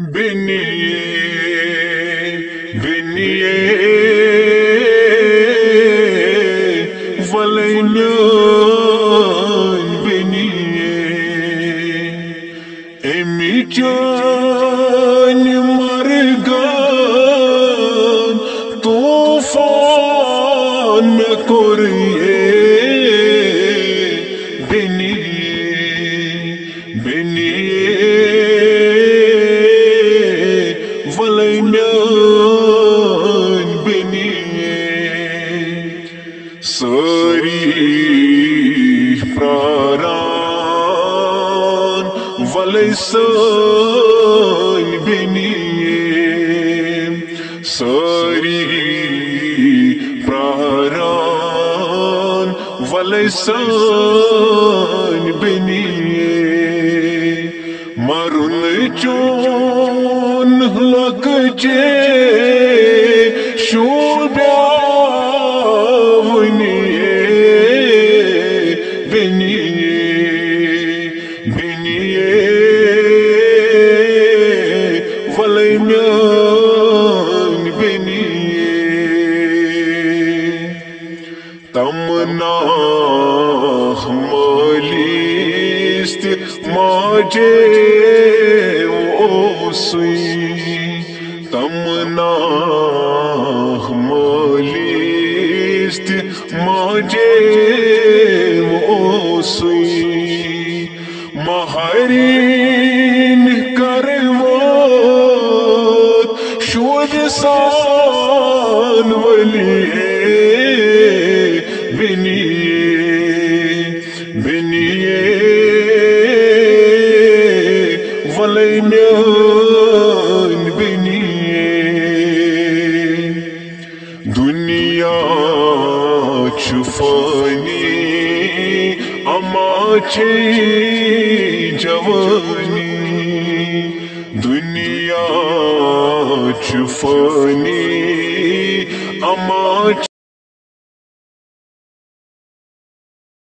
بنیے بنیے۔ ولینیان بنیے۔ امی جان مرگان طوفان میں کوریے ساری پراران ولیسان بنیے ساری پراران ولیسان بنیے مرن چون لگ جے شوبیا بنیے تمنا ملیست ماجے اوسوی تمنا ملیست ماجے اوسوی مہرین سان ولیے بنیے بنیے ولینیان بنیے دنیا چھفانی اما چھ جوانی۔ دنیا چفنی اما